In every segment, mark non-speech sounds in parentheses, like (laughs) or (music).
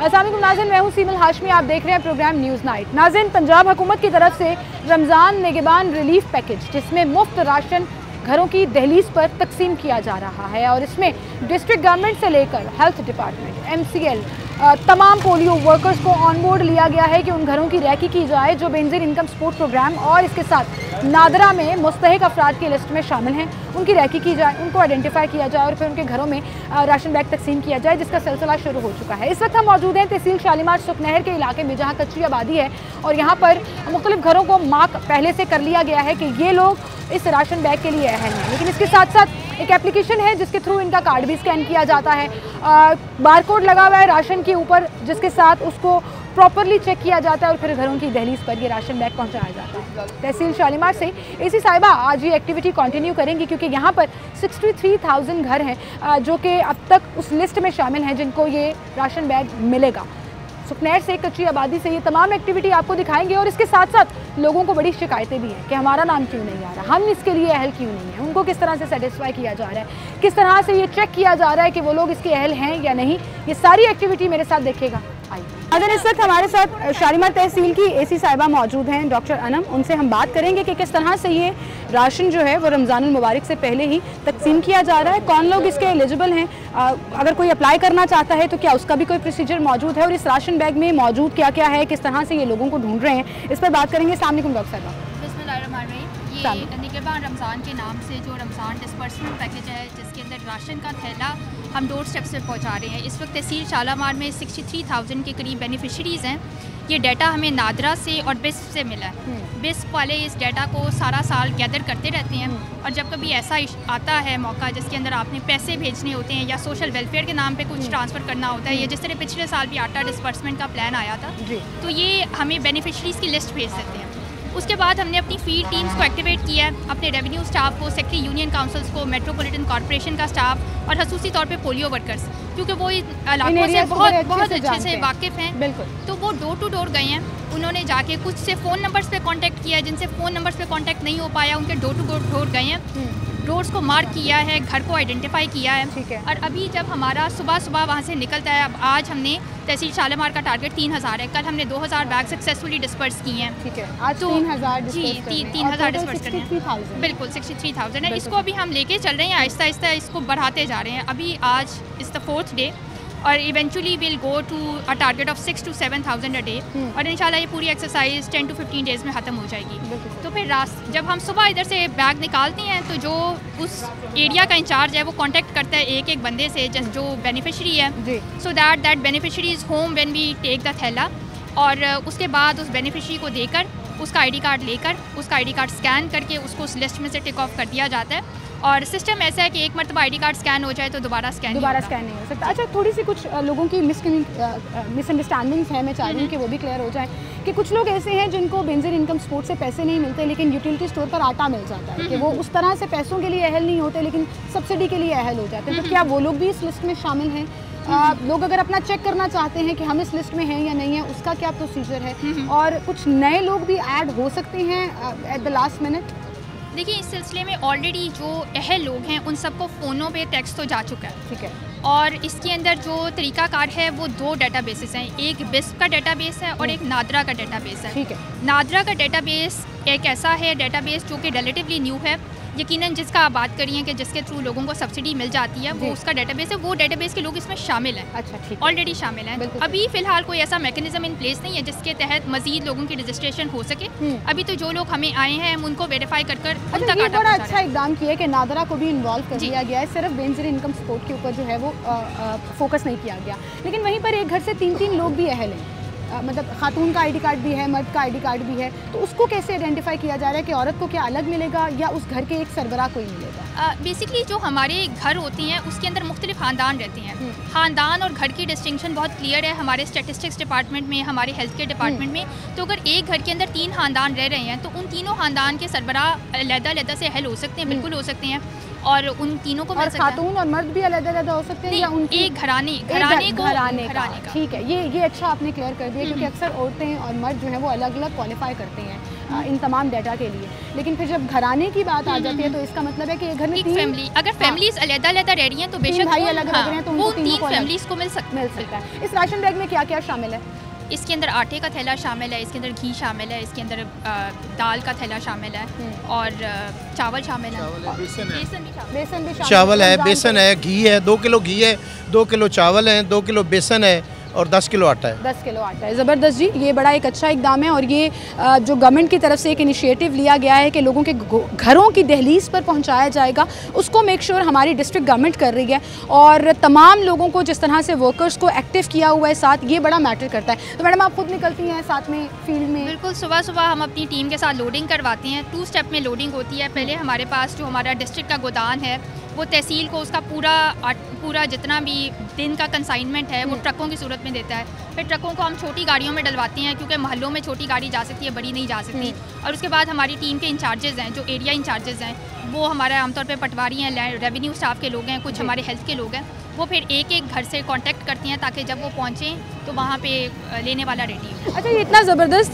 असलम नाजिन मैं हूँ सीमल हाशमी, आप देख रहे हैं program news night. Nazin, Punjab हुकूमत की तरफ़ से रमज़ान निगबान रिलीफ पैकेज, जिसमें मुफ़्त राशन घरों की दहलीज पर तकसीम किया जा रहा है और इसमें डिस्ट्रिक्ट गवर्नमेंट से लेकर हेल्थ डिपार्टमेंट, एमसीएल तमाम पोलियो वर्कर्स को ऑन बोर्ड लिया गया है कि उन घरों की रैकी की जाए, जो बेनजीर इनकम सपोर्ट प्रोग्राम और इसके साथ नादरा में मुस्तक अफराद की लिस्ट में शामिल हैं। उनकी रैकी की जाए, उनको आइडेंटिफाई किया जाए और फिर उनके घरों में राशन बैग तकसीम किया जाए, जिसका सिलसिला शुरू हो चुका है। इस वक्त हम मौजूद हैं तहसील शालीमार सुखनहर के इलाके में, जहाँ कच्ची आबादी है और यहाँ पर मुख्तलिफ़ घरों को मार्क पहले से कर लिया गया है कि ये लोग इस राशन बैग के लिए अहम है। लेकिन इसके साथ साथ एक एप्लीकेशन है जिसके थ्रू इनका कार्ड भी स्कैन किया जाता है। बार कोड लगा हुआ है राशन के ऊपर जिसके साथ उसको प्रॉपरली चेक किया जाता है और फिर घरों की दहलीज पर ये राशन बैग पहुँचाया जाता है। तहसील शालीमार से एसी साहिबा आज ये एक्टिविटी कंटिन्यू करेंगी क्योंकि यहाँ पर 63,000 घर हैं जो कि अब तक उस लिस्ट में शामिल हैं जिनको ये राशन बैग मिलेगा। सुखनैर से कच्ची आबादी से ये तमाम एक्टिविटी आपको दिखाएँगे और इसके साथ साथ लोगों को बड़ी शिकायतें भी हैं कि हमारा नाम क्यों नहीं आ रहा? हम इसके लिए अहल क्यों नहीं है? उनको किस तरह से सेटिस्फाई किया जा रहा है? किस तरह से ये चेक किया जा रहा है कि वो लोग इसके अहल हैं या नहीं? ये सारी एक्टिविटी मेरे साथ देखेगा अगर इस वक्त हमारे साथ शालीमार तहसील की एसी साहिबा मौजूद हैं, डॉक्टर अनम, उनसे हम बात करेंगे कि किस तरह से ये राशन जो है वो रमज़ान मुबारक से पहले ही तकसीम किया जा रहा है। कौन लोग इसके एलिजिबल हैं? अगर कोई अप्लाई करना चाहता है तो क्या उसका भी कोई प्रोसीजर मौजूद है? और इस राशन बैग में मौजूद क्या क्या है? किस तरह से ये लोगों को ढूंढ रहे हैं? इस पर बात करेंगे। असल डॉक्टर साहबा। ये निगबान रमज़ान के नाम से जो रमज़ान डिस्पर्समेंट पैकेज है जिसके अंदर राशन का थैला हम डोर स्टेप से पहुँचा रहे हैं। इस वक्त तहसील शालामार में 63,000 के करीब बेनिफिशरीज़ हैं। ये डाटा हमें नादरा से और बिस्प से मिला है। बिस्प हम्म। वाले इस डाटा को सारा साल गैदर करते रहते हैं हम्म। और जब कभी ऐसा आता है मौका जिसके अंदर आपने पैसे भेजने होते हैं या सोशल वेलफेयर के नाम पे कुछ ट्रांसफ़र हम्म। करना होता है या जिस तरह पिछले साल भी आटा डिस्पर्समेंट का प्लान आया था तो ये हमें बेनिफिशरीज़ की लिस्ट भेज देते हैं। उसके बाद हमने अपनी फ़ील्ड टीम्स को एक्टिवेट किया है अपने रेवेन्यू स्टाफ को सेक्रेटरी यूनियन काउंसिल्स को मेट्रोपॉलिटन कॉरपोरेशन का स्टाफ और खसूसी तौर पे पोलियो वर्कर्स क्योंकि वो इलाकों से बहुत बहुत अच्छे से वाकिफ़ हैं। बिल्कुल। तो वो डोर टू डोर गए हैं। उन्होंने जाके कुछ से फ़ोन नंबर्स पर कांटेक्ट किया जिनसे फ़ोन नंबर्स पर कांटेक्ट नहीं हो पाया उनके डोर टू डोर गए हैं। डोर्स। को मार्क किया है घर को आइडेंटिफाई किया है। ठीक है। और अभी जब हमारा सुबह सुबह वहाँ से निकलता है अब आज हमने तहसील शालेमार का टारगेट तीन हज़ार है। कल हमने दो हज़ार बैग सक्सेसफुली डिस्पर्स किए हैं। ठीक है। आज तो तीन हज़ार जी ती, तीन हज़ार डिस्पर्स कर हैं। बिल्कुल सिक्सटी थ्री थाउज़ेंड है इसको अभी हम लेके चल रहे हैं आहिस्ता आहिस्ता इसको बढ़ाते जा रहे हैं। अभी आज इस द फोर्थ डे और eventually will go to a target of six to seven thousand a day और इंशाल्लाह ये पूरी exercise ten to fifteen days में ख़त्म हो जाएगी। तो फिर रास्त जब हम सुबह इधर से बैग निकालते हैं तो जो उस एरिया का इंचार्ज है वो कांटेक्ट करता है एक एक बंदे से जस्ट जो बेनिफिशरी है। So that that beneficiary is home when we take the थैला और उसके बाद उस बेनिफिशरी को देकर उसका आईडी कार्ड लेकर उसका आईडी कार्ड स्कैन करके उसको उस लिस्ट में से टिक ऑफ़ कर दिया जाता है। और सिस्टम ऐसा है कि एक मरतबा आई कार्ड स्कैन हो जाए तो दोबारा स्कैन दोबारा स्कैन नहीं हो सकता। अच्छा थोड़ी सी कुछ लोगों की मिसअंडरस्टैंडिंग्स हैं मैं चाह रही हूँ कि वो भी क्लियर हो जाए कि कुछ लोग ऐसे हैं जिनको बेंजर इनकम सपोर्ट से पैसे नहीं मिलते लेकिन यूटिलिटी स्टोर पर आटा मिल जाता है कि वो उस तरह से पैसों के लिए अहल नहीं होते लेकिन सब्सिडी के लिए अहल हो जाते हैं। तो क्या वो लोग भी इस लिस्ट में शामिल हैं? लोग अगर अपना चेक करना चाहते हैं कि हम इस लिस्ट में हैं या नहीं है उसका क्या प्रोसीजर है? और कुछ नए लोग भी ऐड हो सकते हैं एट द लास्ट मिनट देखिए इस सिलसिले में ऑलरेडी जो अह लोग हैं उन सबको फ़ोनों पे टैक्स तो जा चुका है। ठीक है। और इसके अंदर जो तरीकाकार है वो दो बेसिस हैं। एक बिस्प का बेस है और एक नादरा का बेस है। ठीक है। नादरा का बेस एक ऐसा है बेस जो कि रिलेटिवली न्यू है। यकीनन जिसका आप बात करिए कि जिसके थ्रू लोगों को सब्सिडी मिल जाती है वो उसका डेटाबेस है वो डेटाबेस के लोग इसमें शामिल हैं। अच्छा ठीक ऑलरेडी शामिल हैं। अभी फ़िलहाल कोई ऐसा मैकेनिज्म इन प्लेस नहीं है जिसके तहत मजीद लोगों की रजिस्ट्रेशन हो सके। हम्म। अभी तो जो लोग हमें आए हैं हम उनको वेरीफाई कर कर अच्छा, ये बड़ा अच्छा इकदाम किया है कि नादरा को भी इन्वॉल्व कर दिया गया है सिर्फ़ बेंजर इनकम सपोर्ट के ऊपर जो है वो फोकस नहीं किया गया। लेकिन वहीं पर एक घर से तीन तीन लोग भी अहल हैं। मतलब खातून का आईडी कार्ड भी है मर्द का आईडी कार्ड भी है तो उसको कैसे आइडेंटिफाई किया जा रहा है कि औरत को क्या अलग मिलेगा या उस घर के एक सरबरा को ही मिलेगा? बेसिकली जो हमारे घर होती हैं उसके अंदर मुख्तलिफ़ ख़ानदान रहते हैं। हम्म। ख़ानदान और घर की डिस्टिंक्शन बहुत क्लियर है हमारे स्टेटिस्टिक्स डिपार्टमेंट में हमारे हेल्थ केयर डिपार्टमेंट में। तो अगर एक घर के अंदर तीन ख़ानदान रह रहे हैं तो उन तीनों ख़ानदान के सरबरा लहदा लहदा से हल हो सकते हैं बिल्कुल हो सकते हैं। और उन तीनों को और खातून और मर्द भी अलग अलग हो सकते हैं या उनकी एक घराने घराने को घराने का। ठीक है ये ये अच्छा आपने क्लियर कर दिया क्योंकि हम्म। अक्सर औरतें और मर्द जो है वो अलग अलग क्वालिफाई करते हैं इन तमाम डाटा के लिए। लेकिन फिर जब घराने की बात आ जाती है तो इसका मतलब है कि घर में फैमिली अगर। फैमिलीज़ अलग अलग रह रही हैं तो बेशक भाई अलग अलग हाँ, रहे हैं तो उनको तीनों फैमिलीज़ को मिल सकता है। इस राशन बैग में क्या क्या शामिल है? इसके अंदर आटे का थैला शामिल है इसके अंदर घी शामिल है इसके अंदर दाल का थैला शामिल है हम्म। और चावल शामिल है। बेसन भी शामिल बेसन भी चावल है बेसन है घी है दो किलो घी है दो किलो चावल है दो किलो बेसन है। और दस किलो आटा है। दस किलो आटा है। ज़बरदस्त जी ये बड़ा एक अच्छा इकदाम है और ये जो गवर्नमेंट की तरफ़ से एक इनिशिएटिव लिया गया है कि लोगों के घरों की दहलीज पर पहुँचाया जाएगा उसको मेक श्योर sure हमारी डिस्ट्रिक्ट गवर्नमेंट कर रही है और तमाम लोगों को जिस तरह से वर्कर्स को एक्टिव किया हुआ है साथ ये बड़ा मैटर करता है। तो मैडम आप खुद निकलती हैं साथ में फ़ील्ड में? बिल्कुल सुबह सुबह हम अपनी टीम के साथ लोडिंग करवाते हैं। टू स्टेप में लोडिंग होती है। पहले हमारे पास जो हमारा डिस्ट्रिक्ट का गोदान है वो तहसील को उसका पूरा पूरा जितना भी दिन का कंसाइनमेंट है वो हम्म। ट्रकों की सूरत में देता है। फिर ट्रकों को हम छोटी गाड़ियों में डलवाते हैं क्योंकि मोहल्लों में छोटी गाड़ी जा सकती है बड़ी नहीं जा सकती। और उसके बाद हमारी टीम के इंचार्जेज़ हैं जो एरिया इंचार्जेज़ हैं वो हमारे आमतौर पर पटवारी हैं रेवेन्यू स्टाफ के लोग हैं कुछ हमारे हेल्थ के लोग हैं। वो फिर एक एक घर से कांटेक्ट करती हैं ताकि जब वो पहुँचें तो वहाँ पे लेने वाला रेडी हो। अच्छा ये इतना ज़बरदस्त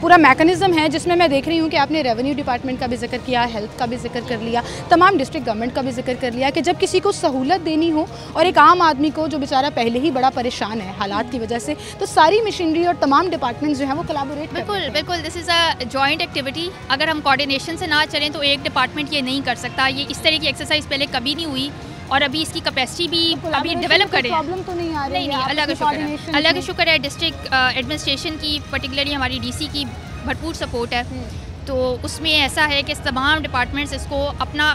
पूरा मैकेनिज्म है जिसमें मैं देख रही हूँ कि आपने रेवेन्यू डिपार्टमेंट का भी ज़िक्र किया हेल्थ का भी ज़िक्र कर लिया तमाम डिस्ट्रिक्ट गवर्नमेंट का भी ज़िक्र कर लिया कि जब किसी को सहूलत देनी हो और एक आम आदमी को जो बेचारा पहले ही बड़ा परेशान है हालात की वजह से तो सारी मशीनरी और तमाम डिपार्टमेंट जो हैं वो कलाबोरेट बिल्कुल बिल्कुल this is a joint activity अगर हम कोऑर्डिनेशन से ना चलें तो एक डिपार्टमेंट ये नहीं कर सकता। ये इस तरह की एक्सरसाइज पहले कभी नहीं हुई। और अभी इसकी कैपेसिटी भी तो अभी डेवलप कर रहे हैं। प्रॉब्लम तो नहीं आ रही नहीं नहीं अल्लाह का शुक्र है। अल्लाह का शुक्र है डिस्ट्रिक्ट एडमिनिस्ट्रेशन की पर्टिकुलरली हमारी डीसी की भरपूर सपोर्ट है। हम्म। तो उसमें ऐसा है कि तमाम डिपार्टमेंट्स इसको अपना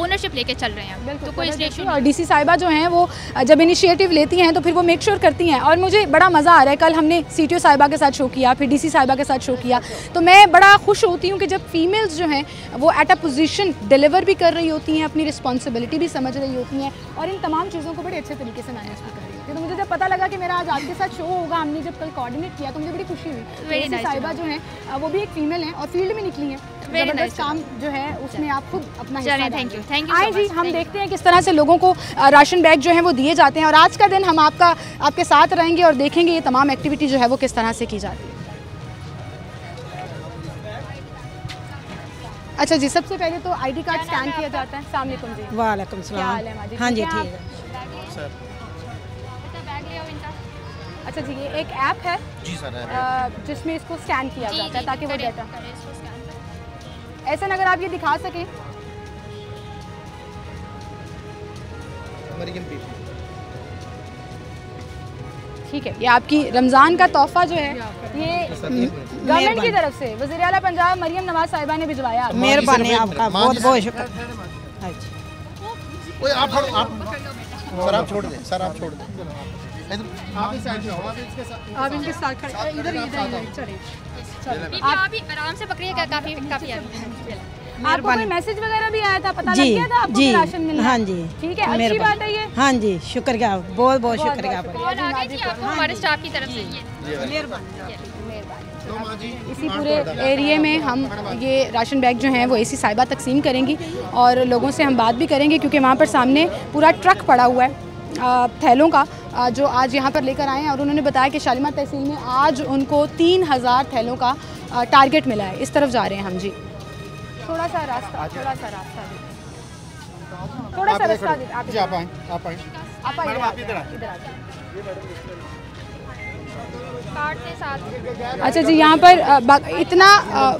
ओनरशिप लेके चल रहे हैं तो कोई और डीसी साहिबा जो हैं वो जब इनिशिएटिव लेती हैं तो फिर वो मेक श्योर करती हैं। और मुझे बड़ा मज़ा आ रहा है कल हमने सीटीओ साहिबा के साथ शो किया फिर डीसी साहिबा के साथ शो किया। तो मैं बड़ा खुश होती हूँ कि जब फीमेल्स जो हैं वो एट अ पोजिशन डिलीवर भी कर रही होती हैं अपनी रिस्पॉन्सिबिलिटी भी समझ रही होती हैं और इन तमाम चीज़ों को बड़े अच्छे तरीके से मैनेज भी कर होती हैं तो मुझे जब पता लगा कि मेरा आज आपके साथ शो होगा हमने जब कल कोऑर्डिनेट किया तो मुझे बड़ी खुशी हुई। Nice साहिबा जो हैं वो भी एक फीमेल हैं और फ़ील्ड में निकली हैं। ज़बरदस्त काम जो है उसमें आप खुद अपना हिस्सा चलें, डाल। thank you, रहे हैं। thank you so आए जी हम देखते हैं किस तरह से लोगों को राशन बैग जो है वो दिए जाते हैं और आज का दिन हम आपका आपके साथ रहेंगे और देखेंगे ये तमाम एक्टिविटी जो है वो किस तरह से की जाती है। अच्छा जी सबसे पहले तो आईडी कार्ड स्कैन किया जाता है। सामने जी। वालेकुम क्या हाल है सलाम हाँ जी ठीक है। अच्छा जी ये एक ऐप है जी सर जिसमें इसको स्कैन किया जाता है ताकि वो डाटा। ऐसा अगर आप ये दिखा सकें। ठीक है ये आपकी रमज़ान का तोहफा जो है ये गवर्नमेंट की तरफ़ से वज़ीर अला पंजाब मरियम नवाज़ साहिबा ने भिजवाया। मेहरबानी आपका बहुत बहुत सिर्फ- शुक्र अच्छा आप छोड़ आप सर आप छोड़ दें सर आप छोड़ दें। इधर- आप इस साइड पे आओ आप इसके साथ आप इनके साथ खड़े इधर इधर चलिए। आप भी आराम से पकड़िएगा काफ़ी काफ़ी आपको कोई मैसेज वगैरह भी आया था? पता जी लग गया था आपको जी। राशन मिलना? है? हाँ जी। ठीक है अच्छी बात है ये। हाँ जी शुक्रिया। बहुत बहुत शुक्रिया आपका। और आगे जी आपको हमारे स्टाफ की तरफ़ से इसी पूरे एरिए में हम ये राशन बैग जो हैं वो एसी साहिबा तकसीम करेंगी और लोगों से हम बात भी करेंगे क्योंकि वहाँ पर सामने पूरा ट्रक पड़ा हुआ है। थैलों का जो आज यहाँ पर लेकर आए हैं और उन्होंने बताया कि शालीमार तहसील में आज उनको तीन हज़ार थैलों का टारगेट मिला है। इस तरफ़ जा रहे हैं हम जी। थोड़ा सा रास्ता थोड़ा सा रास्ता थोड़ा सा रास्ता आप आप आए आप आए। आप इधर अच्छा जी यहाँ पर इतना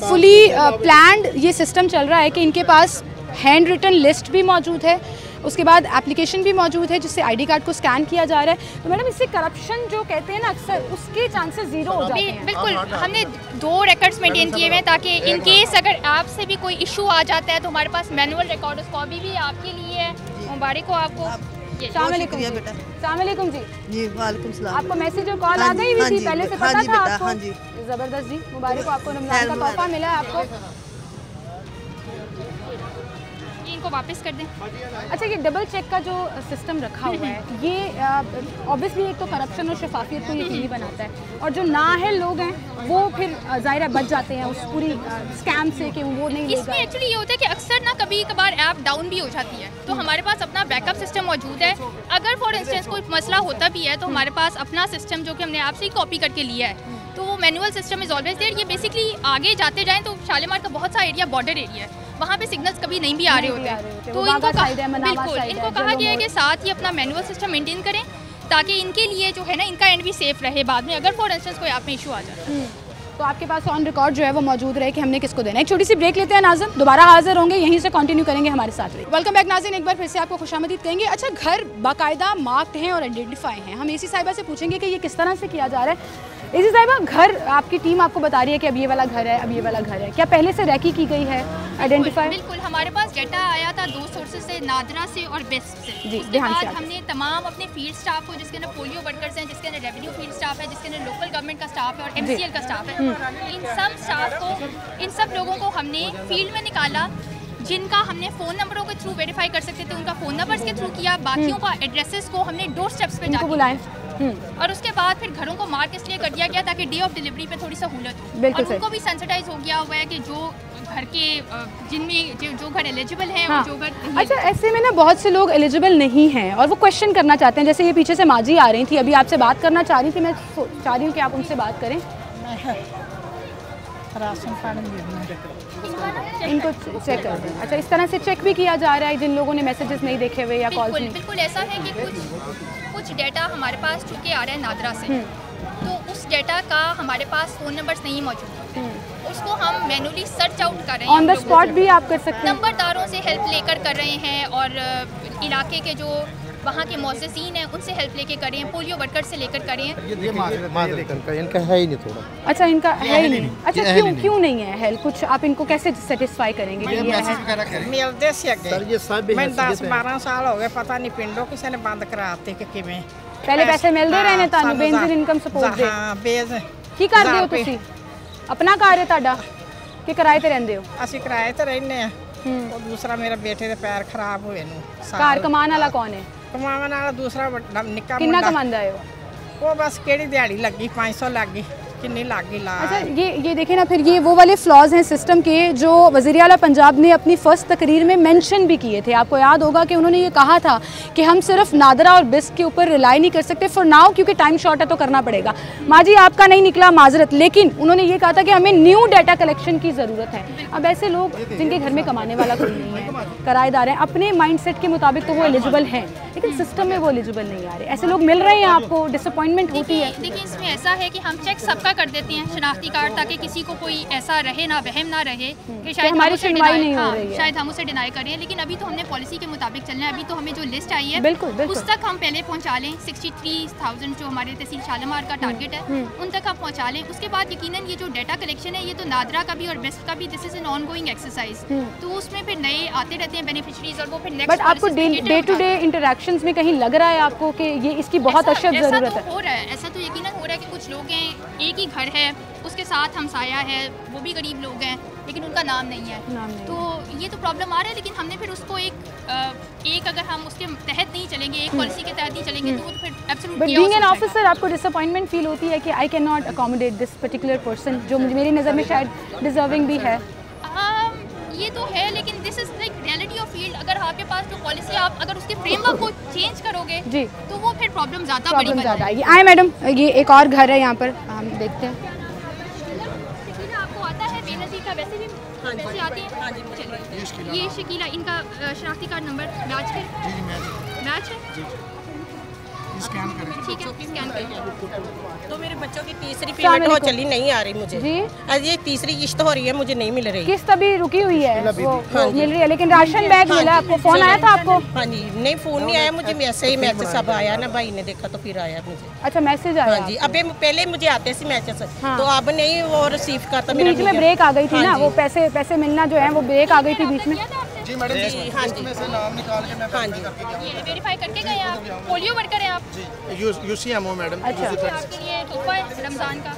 फुली प्लान्ड ये सिस्टम चल रहा है कि इनके पास हैंड रिटन लिस्ट भी मौजूद है उसके बाद एप्लीकेशन भी मौजूद है जिससे आईडी कार्ड को स्कैन किया जा रहा है। तो मैडम इससे करप्शन जो कहते हैं ना अक्सर उसके चांसेस ज़ीरो हो जाते हैं। बिल्कुल हमने दो रिकॉर्ड्स मेंटेन किए हुए हैं ताकि इन केस अगर आपसे भी कोई इशू आ जाता है तो हमारे पास मैनुअल रिकॉर्ड उस कॉपी भी आपके लिए है। मुबारक हो आपको। शुक्रिया जी। बेटा। जी। जी वालेकुम सलाम। आपको मैसेज और कॉल हाँ आ गई हुई हाँ थी पहले से हाँ पता था आपको? हाँ ज़बरदस्त जी मुबारक हो आपको रमज़ान का तोहफा मिला है आपको। इनको वापस कर दें। अच्छा ये डबल चेक का जो सिस्टम रखा हुआ है ये ऑब्वियसली एक तो करप्शन और शफाफियत को यकीनी बनाता है। और जो नाअहल लोग हैं वो फिर ज़ाहिर है बच जाते हैं उस पूरी स्कैम से कि वो नहीं इसमें एक्चुअली ये होता है कि अक्सर ना कभी कभार ऐप डाउन भी हो जाती है। तो हमारे पास अपना बैकअप सिस्टम मौजूद है। अगर फॉर इंस्टेंस कोई मसला होता भी है तो हमारे पास अपना सिस्टम जो कि हमने ऐप से ही कॉपी करके लिया है तो वो manual system is always there ये बेसिकली आगे जाते जाएँ तो शालीमार का बहुत सा एरिया बॉर्डर एरिया है। वहाँ पे सिग्नल्स कभी नहीं भी आ रहे होते। तो इनको है, बिल्कुल इनको कहा गया है कि साथ ही अपना मैनुअल सिस्टम मेंटेन करें ताकि इनके लिए जो है ना इनका एंड भी सेफ़ रहे बाद में अगर फॉर इंस्टेंस कोई आप में इशू आ जाए हम्म। तो आपके पास ऑन रिकॉर्ड जो है वो मौजूद रहे कि हमने किसको देना है। एक छोटी सी ब्रेक लेते हैं नाजिम। दोबारा हाजिर होंगे यहीं से कंटिन्यू करेंगे हमारे साथ वेलकम बैक नाजिन एक बार फिर से आपको खुशामदीद कहेंगे अच्छा घर बाकायदा मार्क्ड हैं और आइडेंटिफाई हैं। हम एसी साहिबा से पूछेंगे कि ये किस तरह से किया जा रहा है। एसी साहिबा घर आपकी टीम आपको बता रही है कि अब ये वाला घर है अब ये वाला घर है क्या पहले से रैकी की गई है आइडेंटिफाई बिल्कुल हमारे पास डेटा आया था दो सोर्सेज से नादरा से और बेस्ट से जी, उसके ध्यान से। हमने तमाम अपने फ़ील्ड स्टाफ को जिसके अंदर पोलियो वर्कर्स हैं जिसके अंदर रेवेन्यू फ़ील्ड स्टाफ है जिसके अंदर लोकल गवर्नमेंट का स्टाफ है और एमसीएल का स्टाफ हम्म। है इन सब स्टाफ को इन सब लोगों को हमने फ़ील्ड में निकाला जिनका हमने फ़ोन नंबरों के थ्रू वेरीफाई कर सकते थे उनका फ़ोन नंबर्स के थ्रू किया बाकियों का एड्रेसेस को हमने डोर स्टेप्स पे हम्म। जाके हम्म, और उसके बाद फिर घरों को मार्क इसलिए कर दिया गया ताकि डे ऑफ़ डिलीवरी पे थोड़ी सहूलत हो। बिल्कुल और उनको भी सेंसिटाइज हो गया हुआ है कि जो घर के जिनमें जो, घर एलिजिबल हैं हाँ। जो घर अच्छा ऐसे में ना बहुत से लोग एलिजिबल नहीं हैं और वो क्वेश्चन करना चाहते हैं। जैसे ये पीछे से माजी आ रही थी अभी आपसे बात करना चाह रही थी मैं चाह रही हूँ कि आप उनसे बात करें। (laughs) राशन कार्ड मिलना इनको चेक कर दें। अच्छा इस तरह से चेक भी किया जा रहा है जिन लोगों ने मैसेजेस नहीं देखे हुए या कॉल बिल्कुल ऐसा है कि कुछ कुछ डेटा हमारे पास चूँकि आ रहा है नादरा से। हम्म। तो उस डेटा का हमारे पास फ़ोन नंबर नहीं मौजूद होते उसको हम मैनुअली सर्च आउट कर रहे हैं। ऑन द स्पॉट भी आप कर सकते हैं। नंबरदारों से हेल्प लेकर कर रहे हैं और इलाके के जो वहाँ के मोजीन हैं उनसे हेल्प लेके कर रहे हैं पोलियो वर्कर से लेकर कर रहे हैं ये माजरत इनका इनका है ही नहीं थोड़ा अच्छा इनका है ही नहीं नहीं। अच्छा ये है क्यों ही नहीं। क्यों नहीं है हेल्प कुछ आप इनको कैसे सेटिस्फाई करेंगे कि ये है वगैरह करें ਮਿਲਦੇ ਸੀ ਅੱਗੇ सर ये सब ਮੈਂ हैसियत 10 है 12 ਸਾਲ ਹੋ ਗਏ ਪਤਾ ਨਹੀਂ ਪਿੰਡੋਂ ਕਿਸੇ ਨੇ ਬੰਦ ਕਰਾਤੇ ਕਿ ਕਿਵੇਂ ਪਹਿਲੇ ਪੈਸੇ ਮਿਲਦੇ ਰਹੇ ਨੇ ਹਾਂ, ਤੁਹਾਨੂੰ ਸਾਨੂੰ ਬੇਨਜ਼ੀਰ ਤਾਂ- ਇਨਕਮ ਸਪੋਰਟ ਦੇ ਹਾਂ ਬੇਜ਼ ਕੀ ਕਰਦੇ ਹੋ ਹਜ਼ਾਰ ਰੁਪਏ। ਤੁਸੀਂ ਆਪਣਾ ਘਰ ਹੈ ਤੁਹਾਡਾ ਕਿ ਕਿਰਾਏ ਤੇ ਰਹਿੰਦੇ ਹੋ ਅਸੀਂ ਕਿਰਾਏ ਤੇ ਰਹਿੰਦੇ ਆ ਹੂੰ ਉਹ ਦੂਸਰਾ ਮੇਰੇ ਬੇਟੇ ਦੇ ਪੈਰ ਖਰਾਬ ਹੋਏ ਨੂੰ ਘਰ ਕਮਾਉਣ ਵਾਲਾ ਕੌਣ ਹੈ ਕਮਾਉਣ ਵਾਲਾ ਦੂਸਰਾ ਵੱਡਾ ਨਿੱਕਾ ਕਿੰਨਾ ਮੁੰਡਾ ਕਮਾਉਂਦਾ ਹੈ ਉਹ ਉਹ ਬਸ ਕਿਹੜੀ ਦਿਹਾੜੀ ਲੱਗੀ 500 ਲੱਗ ਗਈ ਕਿੰਨੀ ਲੱਗ ਗਈ ਲਾ अच्छा ये ये देखिए ना फिर ये वो वाले फ्लॉज हैं सिस्टम के जो वज़ी अला पंजाब ने अपनी फ़र्स्ट तकरीर में मेंशन भी किए थे आपको याद होगा कि उन्होंने ये कहा था कि हम सिर्फ नादरा और बिस्क के ऊपर रिलाई नहीं कर सकते फॉर नाउ क्योंकि टाइम शॉर्ट है तो करना पड़ेगा माजी आपका नहीं निकला माजरत लेकिन उन्होंने ये कहा था कि हमें न्यू डाटा कलेक्शन की ज़रूरत है अब ऐसे लोग जिनके घर में कमाने वाला कोई नहीं है किराएदार हैं अपने माइंड सेट के मुताबिक तो वो एलिजिबल हैं लेकिन सिस्टम में वो एलिजिबल नहीं आ रहे। ऐसे लोग मिल रहे हैं आपको डिसअपॉइंटमेंट होती है। देखिए इसमें ऐसा है कि हम चेक सबका कर देते हैं शनाख्ती कार्ड ताकि किसी को कोई ऐसा रहे ना वहम ना रहे कि शायद हमारी सुनवाई नहीं हो हाँ, रही है। शायद हम उसे डिनाई कर रहे हैं। लेकिन अभी तो हमने पॉलिसी के मुताबिक चलना है। अभी तो हमें जो लिस्ट आई है बिल्कुल। उस तक हम पहले पहुँचा लें। सिक्सटी थ्री थाउज़ेंड जो हमारे तहसील शालमार का टारगेट है उन तक हम पहुँचा लें। उसके बाद यकीन ये जो डाटा कलेक्शन है ये तो नादरा का भी और बेस्ट का भी this is an ongoing exercise तो उसमें फिर नए आते रहते हैं बेनिफिशरीज और वो फिर नेक्स्ट आपको डे टू डे इंटरेक्शंस में कहीं लग रहा है आपको कि ये इसकी बहुत अशद ज़रूरत तो है? हो रहा है ऐसा तो यकीन हो रहा है कि कुछ लोग हैं एक ही घर है उसके साथ हमसाया है वो भी गरीब लोग हैं लेकिन उनका नाम नहीं है। नाम नहीं तो ये तो प्रॉब्लम आ रहा है लेकिन हमने फिर उसको एक एक अगर हम उसके तहत नहीं चलेंगे एक पॉलिसी के तहत नहीं चलेंगे तो तो फिर absolute but being an officer आपको डिसअपॉइंटमेंट फील होती है कि I cannot accommodate this particular person जो मुझे मेरी नज़र में शायद डिजर्विंग भी है। ये तो है लेकिन this is like reality of field अगर आपके पास जो पॉलिसी आप अगर उसके फ्रेमवर्क को चेंज करोगे जी। तो वो फिर प्रॉब्लम ज़्यादा बड़ी प्रॉब्लम बन ज़्यादा जाएगी। आएगी आए मैडम ये एक और घर है यहाँ पर हम देखते हैं। आपको आता है बेनज़ीर का वैसे भी वैसे आते हैं? ये शकीला इनका शनाख्ती कार्ड नंबर मैच है? मैच है। स्कैन करें। ठीक है स्कैन तो मेरे बच्चों की तीसरी पेमेंट हो चली नहीं आ रही मुझे। जी? आज ये तीसरी किश्त हो रही है मुझे नहीं मिल रही। किस्त अभी रुकी हुई है। वो, हाँ। मिल रही है लेकिन राशन बैग हाँ मिला। आपको फ़ोन आया था आपको? हाँ जी। नहीं फ़ोन नहीं आया मुझे मैसेज ही मैसेज सब आया ना भाई ने देखा तो फिर आया मुझे। अच्छा मैसेज आया हाँ जी अबे पहले मुझे आते थे मैसेज। हाँ। तो अब नहीं वो रिसीव करता मेरा बीच में ब्रेक आ गई थी हाँ ना वो पैसे पैसे मिलना जो है वो ब्रेक आ गई थी बीच में। जी मैडम जी, हाँ जी। से नाम निकाल के मैं हाँ जी। ये वेरीफाई करके गए आप? पोलियो वर्कर हैं आप? जी यू यूसीएमओ मैडम अच्छा। आपके लिए तोहफा है रमज़ान का?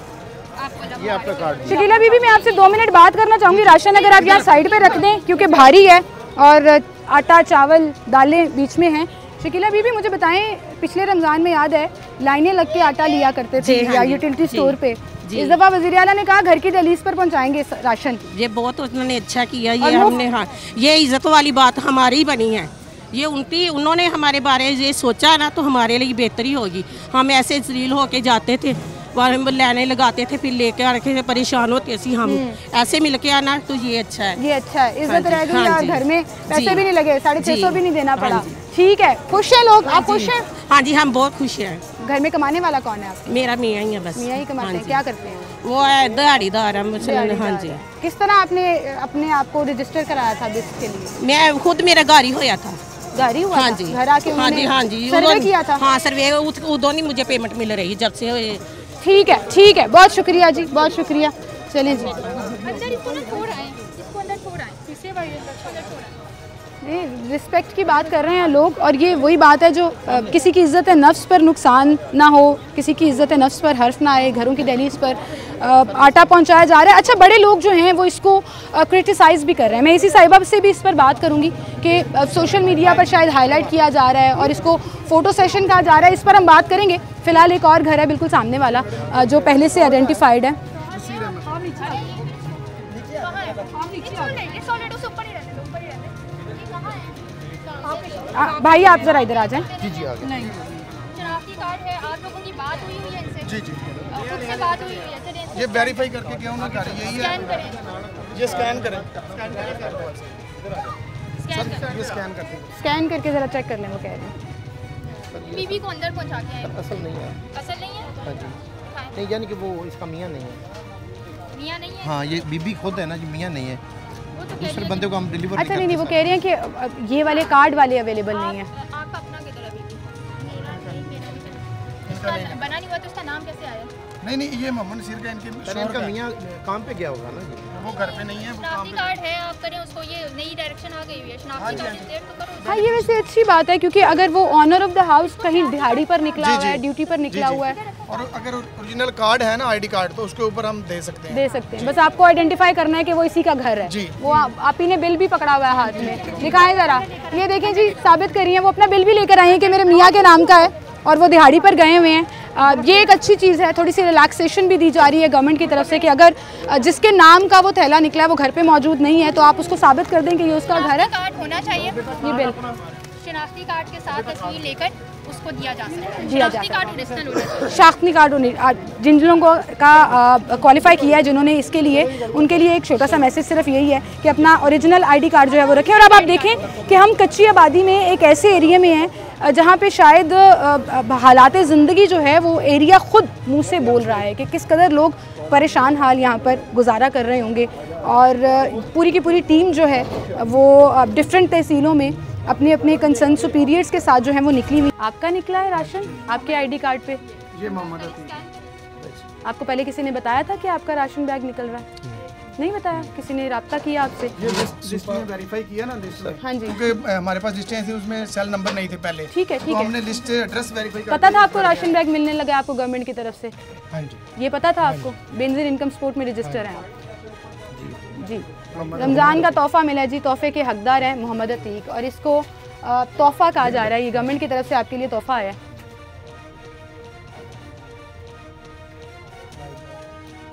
ये आपका कार्ड शकीला बीबी मैं आपसे दो मिनट बात करना चाहूँगी। राशन अगर आप यहाँ साइड पे रख दें क्योंकि भारी है और आटा चावल दालें बीच में हैं। शकीला बीबी मुझे बताएँ पिछले रमज़ान में याद है लाइनें लग के आटा लिया करते थे हाँ या यूटिलिटी स्टोर पे। इस दफ़ा वज़ीर आला ने कहा घर की दहलीज पर पहुँचाएँगे राशन। ये बहुत उन्होंने अच्छा किया ये हमने हाँ ये इज़्ज़त वाली बात हमारी बनी है। ये उनकी उन्होंने हमारे बारे में ये सोचा ना तो हमारे लिए बेहतरी होगी। हम ऐसे जलील होके जाते थे वहाँ लाने लगाते थे फिर लेके आके परेशान होते थे हम। ऐसे मिल के आना तो ये अच्छा है। ये अच्छा है। हाँ इज़्ज़त जी, रह गई हाँ और जी। घर में। पैसे भी नहीं लगे साढ़े छह सौ भी नहीं देना हाँ पड़ा। ठीक है। खुश है लोग? आप खुश हैं? हाँ जी हम बहुत खुश हैं। घर में कमाने वाला कौन है आपके? मेरा मियाँ ही है बस। मियाँ ही कमाते हाँ हैं। क्या करते हैं? वो है दिहाड़ीदार है हाँ जी। किस तरह आपने अपने आप को रजिस्टर कराया था बिस्क के लिए? मैं खुद मेरा घर ही होया था। घर हुआ हाँ जी। घर आके हाँ जी हाँ जी। सर्वे किया था? हाँ सर्वे उस- उदों नहीं मुझे पेमेंट मिल रही जब से ठीक है ठीक है। बहुत शुक्रिया जी बहुत शुक्रिया। चलें जी। अंदर इसको ना छोड़ आए। इसको अंदर छोड़ आए। पीछे भाई अंदर छोड़ आए। रिस्पेक्ट की बात कर रहे हैं लोग और ये वही बात है जो अ, किसी की इज़्ज़त नफ्स पर नुकसान ना हो किसी की इज़्ज़त नफ्स पर हर्फ ना आए घरों की दहलीज पर अ, आटा पहुँचाया जा रहा है। अच्छा बड़े लोग जो हैं वो इसको क्रिटिसाइज़ भी कर रहे हैं। मैं इसी साहिबा से भी इस पर बात करूँगी कि सोशल मीडिया पर शायद हाईलाइट किया जा रहा है और इसको फ़ोटो सेशन कहा जा रहा है। इस पर हम बात करेंगे। फ़िलहाल एक और घर है बिल्कुल सामने वाला जो पहले से आइडेंटिफाइड है। आ, भाई आप ज़रा इधर आ जाएँ। जी जी आगे शनाख्ती कार्ड है आप लोगों की बात हुई हुई है इनसे? जी जी। खुद से बात हुई हुई है चलिए ये वेरीफाई करके क्या होना कर? यही है स्कैन करें। ये स्कैन करें। स्कैन करें स्कैन करके। ज़रा चेक कर लें वो कह रहे हैं। बीबी को अंदर पहुँचा के आए। असल नहीं है। असल नहीं है? हाँ जी। हाँ, नहीं यानी कि वो इसका मियाँ नहीं है। मियाँ नहीं है? हाँ ये बीबी खुद है ना जी मियाँ नहीं है। दूसरे बंदे को हम डिलीवर अच्छा नहीं नहीं वो कह रहे हैं कि ये वाले कार्ड वाले अवेलेबल नहीं है। नहीं नहीं। हुआ तो उसका नाम कैसे आया? नहीं नहीं ये मोहम्मद नसीर का इनके इनका मियाँ काम पे गया होगा ना जी वो घर पे नहीं है वो काम शनाख्ती कार्ड है आप करें उसको ये नई डायरेक्शन आ गई हुई है शनाख्ती कार्ड तो करो हाँ ये वैसे अच्छी बात है क्योंकि अगर वो ऑनर ऑफ़ द हाउस कहीं दिहाड़ी पर निकला हुआ है ड्यूटी पर निकला हुआ है। और अगर ओरिजिनल कार्ड है ना आईडी कार्ड तो उसके ऊपर हम दे सकते हैं। दे सकते हैं। बस आपको आइडेंटिफाई करना है कि वो इसी का घर है। जी। वो आप, आप ही ने बिल भी पकड़ा हुआ है हाथ में। दिखाएँ ज़रा। ये देखें जी साबित करिए वो अपना बिल भी लेकर आए हैं कि मेरे मियाँ के नाम का है और वो दिहाड़ी पर गए हुए हैं। ये एक अच्छी चीज़ है थोड़ी सी रिलैक्सेशन भी दी जा रही है गवर्नमेंट की तरफ़ से कि अगर जिसके नाम का वो थैला निकला है वो घर पे मौजूद नहीं है तो आप उसको साबित कर दें कि ये उसका घर है। कार्ड होना चाहिए। ये बिल शनाख्ती कार्ड के साथ तस्वीर लेकर उसको दिया जा सकता है। दिया जा शनाख्ती कार्ड उन्हें- जिन लोगों को का क्वालिफाई किया है जिन्होंने इसके लिए उनके लिए एक छोटा सा मैसेज सिर्फ़ यही है कि अपना ओरिजिनल आईडी कार्ड जो है वो रखें। और अब आप देखें कि हम कच्ची आबादी में एक ऐसे एरिया में हैं जहाँ पे शायद हालात ज़िंदगी जो है वो एरिया ख़ुद मुँह से बोल रहा है कि किस कदर लोग परेशान हाल यहाँ पर गुजारा कर रहे होंगे। और पूरी की पूरी टीम जो है वो डिफरेंट तहसीलों में अपने अपने कंसर्न सुपीरियर्स के साथ जो है वो निकली हुई। आपका निकला है राशन? आपके आईडी कार्ड पे? ये मोहम्मद आपको पहले किसी ने बताया था कि आपका राशन बैग निकल रहा है? नहीं बताया? किसी ने रब्ता किया आपसे? वेरीफाई किया ना लिस्ट हाँ जी। क्योंकि हमारे पास लिस्टें थी उसमें सेल नंबर नहीं थे पहले। ठीक है तो ठीक है। हमने लिस्ट एड्रेस वेरीफाई पता था आपको राशन बैग मिलने लगा आपको गवर्नमेंट की तरफ़ से? हाँ जी। ये पता था आपको? बेनजीर इनकम सपोर्ट में रजिस्टर हैं आप। जी। रमज़ान का तोहफ़ा मिला है जी तोहफे के हकदार हैं मोहम्मद अतीक और इसको तोहफ़ा कहा जा रहा है। ये गवर्नमेंट की तरफ़ से आपके लिए तोहफ़ा आया है।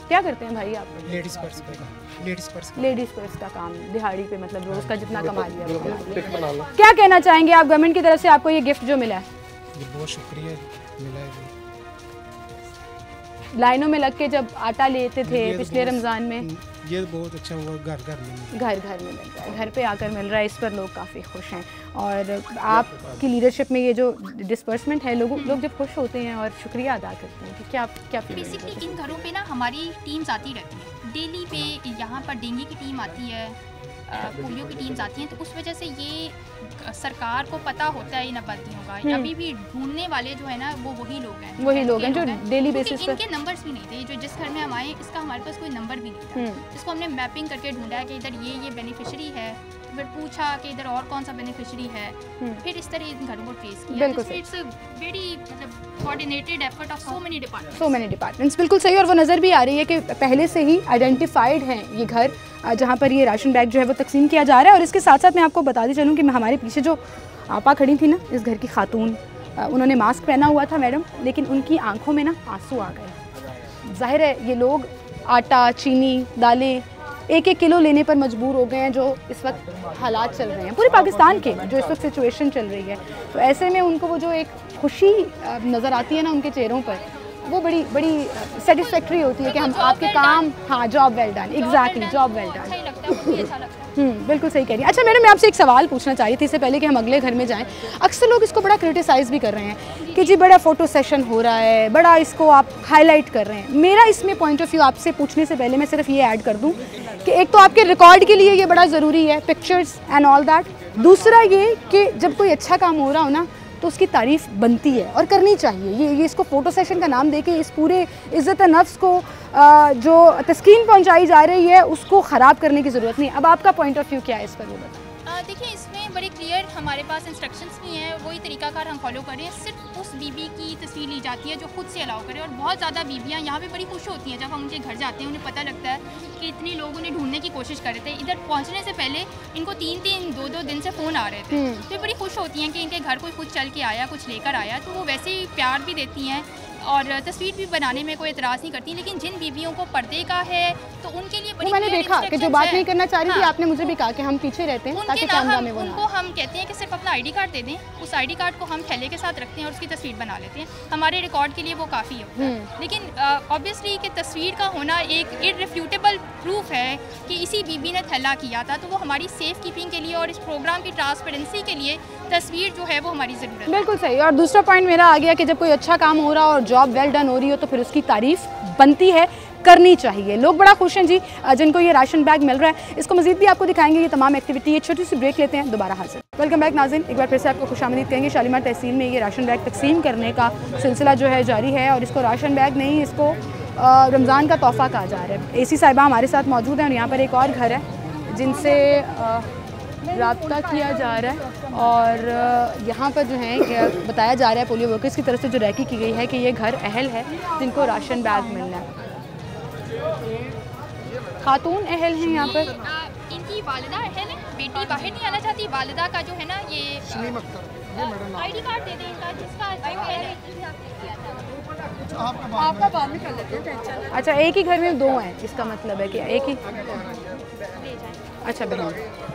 क्या करते हैं भाई आप? लेडीज़ पर्स का लेडीज़ पर्स लेडीज़ पर्स का काम दिहाड़ी पे मतलब रोज़ का जितना कमा लिया वो कमा लिया। क्या कहना चाहेंगे आप? गवर्नमेंट की तरफ़ से आपको ये गिफ्ट जो मिला है? ये बहुत शुक्रिया मिला है जी। लाइनों में लग के जब आटा लेते थे तो पिछले रमज़ान में। ये बहुत अच्छा हुआ घर घर में। घर घर में मिल रहा है। घर पे आकर मिल रहा है इस पर लोग काफ़ी खुश हैं। और आपकी लीडरशिप में ये जो डिस्पर्समेंट है लोगों लोग जब खुश होते हैं और शुक्रिया अदा करते हैं कि क्या क्या? बेसिकली इन घरों पे ना हमारी टीम्स आती रहती हैं। डेली पे यहाँ पर डेंगू की टीम आती है पोलियो की टीम्स आती हैं तो उस वजह से ये सरकार को पता होता है इन आबादियों का। अभी भी ढूँढने वाले जो है ना वो वही लोग हैं। वही लोग हैं जो डेली बेसिस पर- इनके नंबर्स भी नहीं थे जो जिस घर में हम आए इसका हमारे पास कोई नंबर भी नहीं था। इसको हमने मैपिंग करके ढूंढा कि इधर ये ये बेनिफिशरी है फिर पूछा कि इधर और कौन सा बेनिफिशियरी है हम्म। फिर इस तरह इन घरों को ट्रेस किया। इट्स वेरी मतलब coordinated effort of so many departments so many departments बिल्कुल सही और वो नज़र भी आ रही है कि पहले से ही आइडेंटिफाइड हैं ये घर जहाँ पर ये राशन बैग जो है वो तकसीम किया जा रहा है। और इसके साथ साथ मैं आपको बताती चलूँ कि हमारे पीछे जो आपा खड़ी थी ना इस घर की खातून उन्होंने मास्क पहना हुआ था मैडम लेकिन उनकी आँखों में ना आँसू आ गए। ज़ाहिर है ये लोग आटा चीनी दालें एक एक किलो लेने पर मजबूर हो गए हैं जो इस वक्त हालात चल रहे हैं, पूरे पाकिस्तान के जो इस वक्त सिचुएशन चल रही है। तो ऐसे में उनको वो जो एक खुशी नज़र आती है ना उनके चेहरों पर वो बड़ी बड़ी सेटिस्फैक्ट्री होती है कि हम आपके काम हाँ job well done exactly job well done बिल्कुल सही कह रही है। अच्छा मैडम मैं आपसे एक सवाल पूछना चाह रही थी इससे पहले कि हम अगले घर में जाएँ। अक्सर लोग इसको बड़ा क्रिटिसाइज़ भी कर रहे हैं कि जी बड़ा फ़ोटो सेशन हो रहा है बड़ा इसको आप हाईलाइट कर रहे हैं। मेरा इसमें पॉइंट ऑफ़ व्यू आपसे पूछने से पहले मैं सिर्फ़ ये ऐड कर दूँ कि एक तो आपके रिकॉर्ड के लिए ये बड़ा ज़रूरी है पिक्चर्स एंड ऑल दैट दूसरा ये कि जब कोई अच्छा काम हो रहा हो ना तो उसकी तारीफ़ बनती है और करनी चाहिए। ये ये इसको फ़ोटो सेशन का नाम देके इस पूरे इज़्ज़त नफ्स को आ, जो तस्कीन पहुंचाई जा रही है उसको ख़राब करने की ज़रूरत नहीं। अब आपका पॉइंट ऑफ़ व्यू क्या है इस पर वो बताएँ क्लियर हमारे पास इंस्ट्रक्शंस भी हैं वही तरीकाकार हम फॉलो करें सिर्फ़ उस बीबी की तस्वीर ली जाती है जो खुद से अलाउ करे और बहुत ज़्यादा बीबियाँ यहाँ पे बड़ी खुश होती हैं जब हम उनके घर जाते हैं उन्हें पता लगता है कि इतने लोग उन्हें ढूँढने की कोशिश कर रहे थे। इधर पहुँचने से पहले इनको तीन तीन दो दो दिन से फ़ोन आ रहे थे। तो बड़ी खुश होती हैं कि इनके घर कोई खुद चल के आया कुछ लेकर आया। तो वो वैसे ही प्यार भी देती हैं और तस्वीर भी बनाने में कोई एतराज़ नहीं करती लेकिन जिन बीबियों को पर्दे का है तो उनके लिए बड़ी मैंने देखा कि जो बात नहीं करना चाह रही थी हाँ। आपने मुझे भी कहा कि हम पीछे रहते हैं ताकि कैमरा में वो उनको हम कहते हैं कि सिर्फ़ अपना आईडी कार्ड दे दें उस आईडी कार्ड को हम थैले के साथ रखते हैं और उसकी तस्वीर बना लेते हैं। हमारे रिकॉर्ड के लिए वो काफ़ी है। हम्म। लेकिन ऑब्वियसली कि तस्वीर का होना एक इरिफ्यूटेबल प्रूफ है कि इसी बीबी ने थैला किया था तो वो हमारी सेफ़ कीपिंग के लिए और इस प्रोग्राम की ट्रांसपेरेंसी के लिए तस्वीर जो है वो हमारी ज़रूरत है। बिल्कुल सही। और दूसरा पॉइंट मेरा आ गया कि जब कोई अच्छा काम हो रहा और जॉब वेल डन हो रही हो तो फिर उसकी तारीफ़ बनती है, करनी चाहिए। लोग बड़ा खुश हैं जी जिनको ये राशन बैग मिल रहा है। इसको मजीद भी आपको दिखाएँगे, ये तमाम एक्टिविटी ये छोटी सी ब्रेक लेते हैं, दोबारा हाजिर। Welcome back Nazin. एक बार फिर से आपको खुश आमदीद कहेंगे, शालीमार तहसील में ये राशन बैग तकसीम करने का सिलसिला जो है जारी है और इसको राशन बैग नहीं, इसको रमज़ान का तोहफ़ा कहा जा रहा है। ए सी साहिबा हमारे साथ मौजूद हैं और यहाँ पर एक और घर है, जिनसे रबता किया जा रहा है और यहाँ पर जो है बताया जा रहा है पोलियो वर्कर्स की तरफ़ से जो रैकी की गई है कि ये घर अहल है जिनको राशन बैग मिलना है। खातून अहल हैं यहाँ पर। इनकी वालिदा है? बेटी बाहर नहीं आना चाहती? वालिदा का जो है ना ये आईडी कार्ड दे दें इनका जिसका आपका बाद में कर लेते हैं अच्छा एक ही घर में दो हैं इसका मतलब है कि एक ही अच्छा कार्ड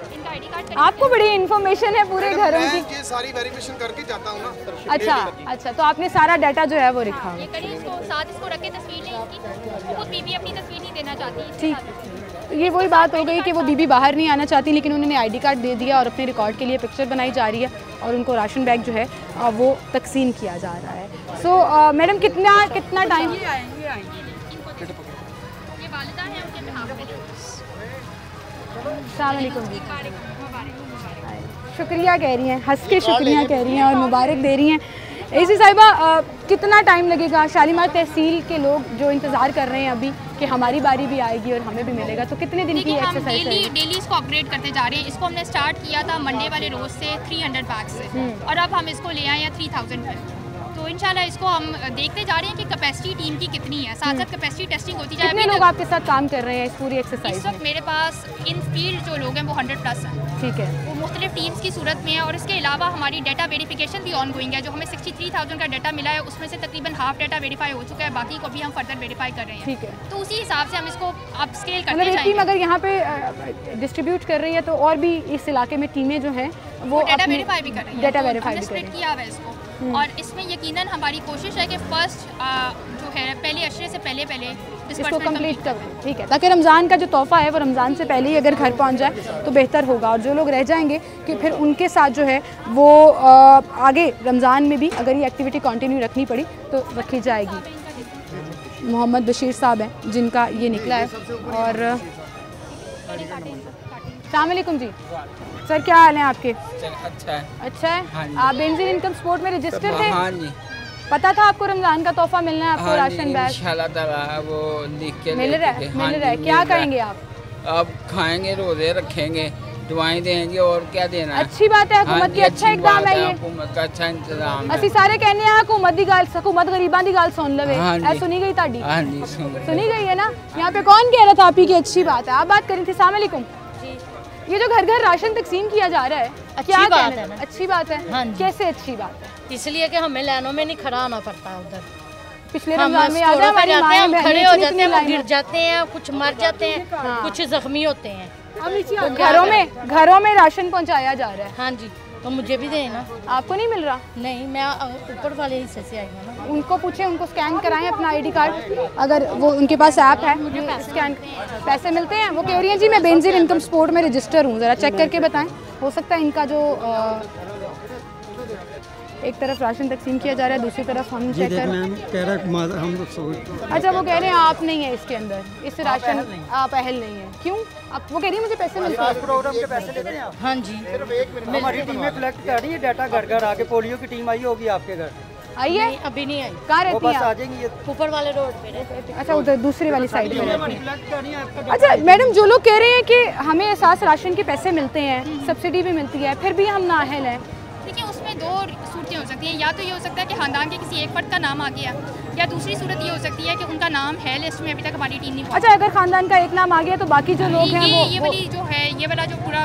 आपको बड़ी इन्फॉर्मेशन है पूरे घरों की। ये सारी वेरिफिकेशन करके जाता हूँ ना अच्छा अच्छा तो आपने सारा डाटा जो है वो लिखा हुआ ये करिए इसको साथ इसको रख के तस्वीर लें इसकी वो बीबी अपनी तस्वीर नहीं देना चाहती ठीक। ये वही बात हो गई कि वो बीबी बाहर नहीं आना चाहती लेकिन उन्होंने आईडी कार्ड दे दिया और अपने रिकॉर्ड के लिए पिक्चर बनाई जा रही है और उनको राशन बैग जो है वो तकसीम किया जा रहा है। सो मैडम कितना कितना टाइम ये वालिदा है उनके बिहाफ पे सलामकुम जी मुबारक मुबारक मुबारक शुक्रिया कह रही हैं हंस के शुक्रिया कह रही हैं और मुबारक दे रही हैं। ऐसी साहिबा कितना टाइम लगेगा? शालीमार तहसील के लोग जो इंतज़ार कर रहे हैं अभी कि हमारी बारी भी आएगी और हमें भी मिलेगा तो कितने दिन की एक्सरसाइज डेली है? डेली इसको अपग्रेड करते जा रहे हैं। इसको हमने स्टार्ट किया था मंडे वाले रोज से 300 बैग से। और अब हम इसको ले आए हैं 3000 पे तो इंशाल्लाह इसको हम देखते जा रहे हैं कि कैपेसिटी टीम की कितनी है। साथ साथ कैपेसिटी टेस्टिंग होती जाए कितने लोग आपके साथ काम कर रहे हैं इस पूरी एक्सरसाइज इस वक्त मेरे पास इन फ़ील्ड जो लोग हैं वो 100 प्लस हैं। ठीक है। वो मुख्तलिफ़ टीम्स की सूरत में है और इसके अलावा हमारी डाटा वेरीफिकेशन भी ऑन गोइंग है जो हमें 63,000 का डाटा मिला है उसमें से तकरीबन हाफ़ डाटा वेरीफाई हो चुका है बाकी को भी हम फर्दर वेरीफाई कर रहे हैं। ठीक है। तो उसी हिसाब से हम इसको अप स्केल करते एक टीम अगर यहाँ पे डिस्ट्रीब्यूट कर रही है तो और भी इस इलाके में टीमें जो हैं वो डाटा वेरीफाई भी कर रही है। डाटा तो वेरीफाई भी कर रही है। किया है और इसमें यकीनन हमारी कोशिश है कि फ़र्स्ट जो है पहले अशरे से पहले पहले इसको कंप्लीट कर। ठीक है। ताकि रमज़ान का जो तोहफ़ा है वो रमज़ान से पहले ही अगर घर पहुँच जाए तो बेहतर होगा। और जो लोग रह जाएँगे कि फिर उनके साथ जो है वो आगे रमज़ान में भी अगर ये एक्टिविटी कंटिन्यू रखनी पड़ी तो रखी जाएगी। मोहम्मद बशीर साहब हैं जिनका ये निकला है। और अलैक्म जी। सर क्या हाल है आपके अच्छा है अच्छा है हाँ जी। आप बेंजीन इनकम सपोर्ट में रजिस्टर थे हाँ जी पता था आपको रमज़ान का तोहफ़ा मिलना है आपको हाँ जी राशन बैग इंशाल्लाह ताला वो लिख के मिल ले रहा चुके। है हाँ मिल जी, रहा है मिल क्या रहा है। करेंगे आप अब खाएंगे रोजे रखेंगे दुआएं देंगे और क्या देना है अच्छी बात है हाँ हुकूमत जी, की अच्छा अच्छी इकदाम बात है ये हुकूमत का अच्छा इंतजाम है ਅਸੀਂ ਸਾਰੇ ਕਹਿੰਦੇ ਆ ਹਕੂਮਤ ਦੀ ਗੱਲ ਹਕੂਮਤ ਗਰੀਬਾਂ ਦੀ ਗੱਲ ਸੁਣ ਲਵੇ हाँ ऐ जी। सुनी गई ਤੁਹਾਡੀ हाँ जी सुन सुनी गई है ना यहाँ पे कौन कह रहा था आप ही की अच्छी बात है आप बात करी थी सलाम अलैकुम ये जो घर घर राशन तकसीम किया जा रहा है अच्छी क्या बात है ना। अच्छी बात है। हाँ कैसे अच्छी बात है? इसलिए कि हमें लाइनों में नहीं खड़ा होना पड़ता उधर। पिछले हम रमज़ान में आते है हैं खड़े हो जाते हैं गिर जाते हैं कुछ मर जाते हैं हाँ। कुछ जख्मी होते हैं। तो घरों में घरों में राशन पहुँचाया जा रहा है। हाँ जी। तो मुझे भी देना। आपको नहीं मिल रहा? नहीं मैं ऊपर वाले हिस्से से आई हूँ उनको पूछे उनको स्कैन कराएँ अपना आईडी कार्ड अगर वो उनके पास ऐप है स्कैन पैसे मिलते हैं। वो कह रही हैं जी मैं बेनजीर इनकम सपोर्ट में रजिस्टर हूँ ज़रा चेक करके बताएँ। हो सकता है इनका जो एक तरफ़ राशन तकसीम किया जा रहा है दूसरी तरफ़ हम चेक कर कह रहा है हम अच्छा वो कह रहे हैं आप नहीं है इसके अंदर। इस राशन आप अहल नहीं है। क्यों? आप वो कह रही है मुझे पैसे मिलते हैं प्रोग्राम के पैसे लेते हैं आप? हाँ जी। हमारी टीमें कलेक्ट कर रही है डाटा घर घर आके पोलियो की टीम आई होगी आपके घर। आई है? अभी नहीं आई। कहाँ रहती हैं बस आ जाएँगी ये। ऊपर वाले रोड पे रहते अच्छा उधर दूसरी वाली साइड पे अच्छा मैडम जो लोग कह रहे हैं कि हमें एहसास राशन के पैसे मिलते हैं सब्सिडी भी मिलती है फिर भी हम नाअहल हैं। देखिए उसमें दो सूरतें हो सकती हैं। या तो ये हो सकता है कि ख़ानदान के किसी एक फर्द का नाम आ गया या दूसरी सूरत ये हो सकती है कि उनका नाम है लिस्ट में अभी तक हमारी टीम नहीं अच्छा अगर खानदान का एक नाम आ गया तो बाकी जो लोग हैं ये वो, ये वाली जो है ये वाला जो पूरा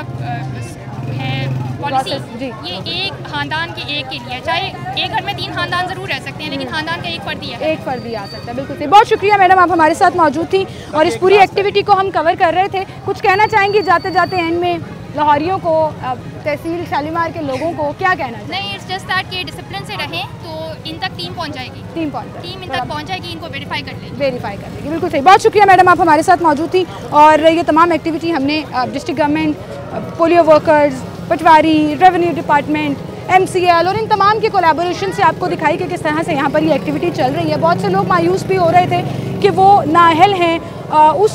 है पॉलिसी ये एक खानदान के एक के लिए चाहे एक घर में तीन खानदान ज़रूर रह सकते हैं लेकिन खानदान का एक फर्द ही है। एक फर्द ही आ सकता है बिल्कुल सही। बहुत शुक्रिया मैडम आप हमारे साथ मौजूद थी और इस पूरी एक्टिविटी को हम कवर कर रहे थे। कुछ कहना चाहेंगी जाते जाते एंड में? लाहौरियों को तहसील शालीमार के लोगों को क्या कहना चाहिए? नहीं इट्स जस्ट दैट कि डिसिप्लिन से रहें तो इन तक टीम पहुँच जाएगी। टीम पॉइंट टीम इन तक पहुँच जाएगी इनको वेरीफाई कर लेगी। वेरीफाई कर लेंगे। बिल्कुल सही। बहुत शुक्रिया मैडम आप हमारे साथ मौजूद थी। और ये तमाम एक्टिविटी हमने district government polio workers patwari revenue department MCL और इन तमाम के कोलेबोरेशन से आपको दिखाई कि किस तरह से यहाँ पर ये एक्टिविटी चल रही है। बहुत से लोग मायूस भी हो रहे थे कि वो नाअहल हैं उस